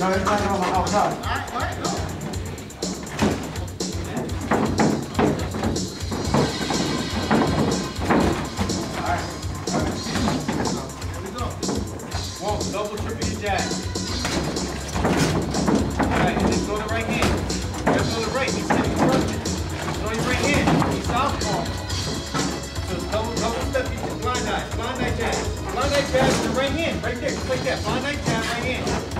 No, it's not going on outside. All right, all right, go. Double triple your jab. Alright, and then throw the right hand. You gotta throw the right, he's sitting perfect. Throw your right hand, he's southpaw. So double, double step, he's blind eye, blind eye jab. Blind eye jab to the right hand, right there, just like that. Blind eye jab, right hand.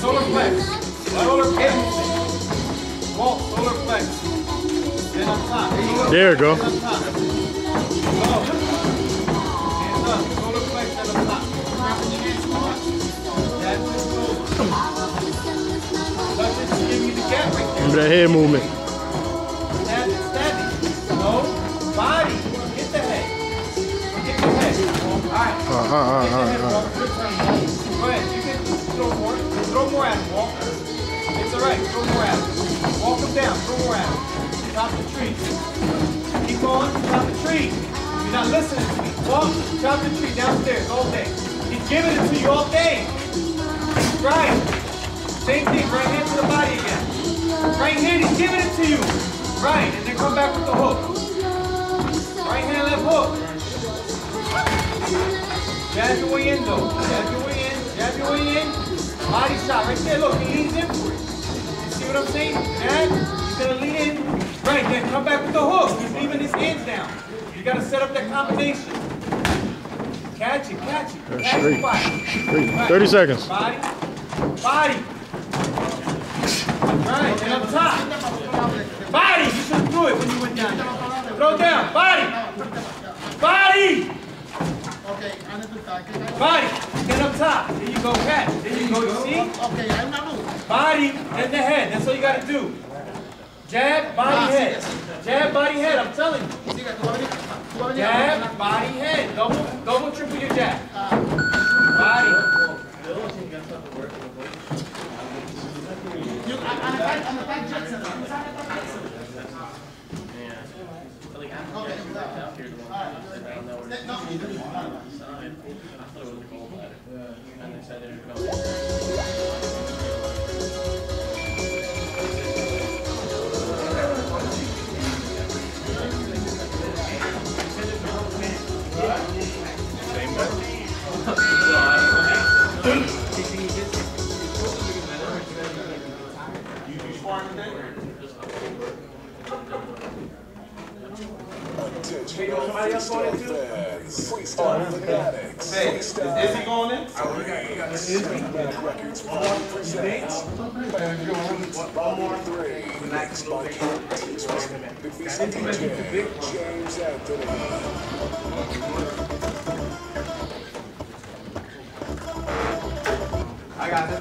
Solar flex. Solar flex. Solar flex. Top. There you go. There you go. Then on top. Go. Hands up. Solar flex and on top. The solar. Touch it to give you the gap right there. Remember that head movement. Stand it, stand it. No. Body. Hit the head. Hit the head. All right. Head, uh, uh. Walker. Good turn. Go ahead. Throw more. Throw more at him, Walker. It's all right. Throw more at him. Walk him down. Throw more at him. Top the tree. Keep going. Top the tree. You're not listening to me. Walk. Top the tree downstairs all day. He's giving it to you all day. Right. Same thing. Right hand to the body again. Right hand, he's giving it to you. Right, and then come back with the hook. Right hand, left hook. Jab your way in though. Way in. Jab your way in. Body shot right there. Look, he leans in for it. You see what I'm saying? Jab. He's gonna lean in. Right, then come back with the hook. He's leaving his hands down. You gotta set up that combination. Catch it, catch it. That's Catch straight. the body. Straight. Right. 30 seconds. Body. Body. Right, and up top. Body! You should do it when you went down there. Throw down. Body! Body! Okay, ano to tayo? Body! Then top. There you go, catch. There you go, you see? Okay, I'm not moving. Body and the head. That's all you gotta do. Jab, body, ah, head. Jab, body, head. I'm telling you. Sige, tú vas a venir. Tú vas. Jab, body, head. Double, double, triple your jab. Body. Yung an attack, an attack Jackson. An attack Jackson. Okay, alright. No, Somebody else going in too? Freestyle fanatics. Hey, is Izzy going in? Records presents Volume 3. Mixed by Ken Teachers. Big Beast DJ, James Anthony. I got this.